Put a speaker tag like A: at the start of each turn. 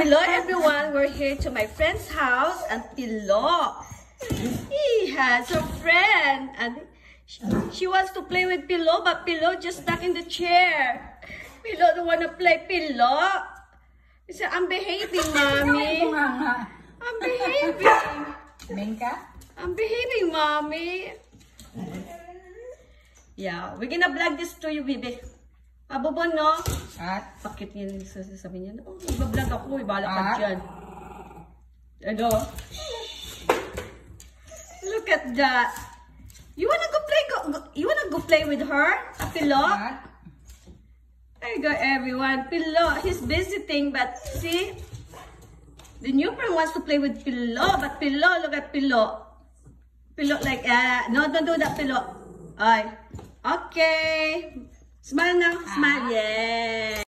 A: Hello everyone, we're here to my friend's house and Pilo. He has a friend and she, she wants to play with Pilo but Pilo just stuck in the chair. Pilo don't want to play Pilo. He said, I'm behaving, mommy.
B: Ito nga nga.
A: I'm behaving.
B: Bengka?
A: I'm behaving, mommy. Yeah, we're gonna vlog this to you, baby. Pabubon, no?
B: At?
A: Bakit yun yung sasabi niya? Oh, nagbablog ako. Ibala ka
B: Ah.
A: dyan. Ano? Look at that. You wanna go play? Go, go, you wanna go play with her? A pillow?
B: At?
A: There you go, everyone. Pillow. He's visiting, but see? The new friend wants to play with pillow, but pillow, look at pillow. Pillow like, ah, no, don't do that pillow. Ay. Okay. Smile now. Smile. Ah. Yeah.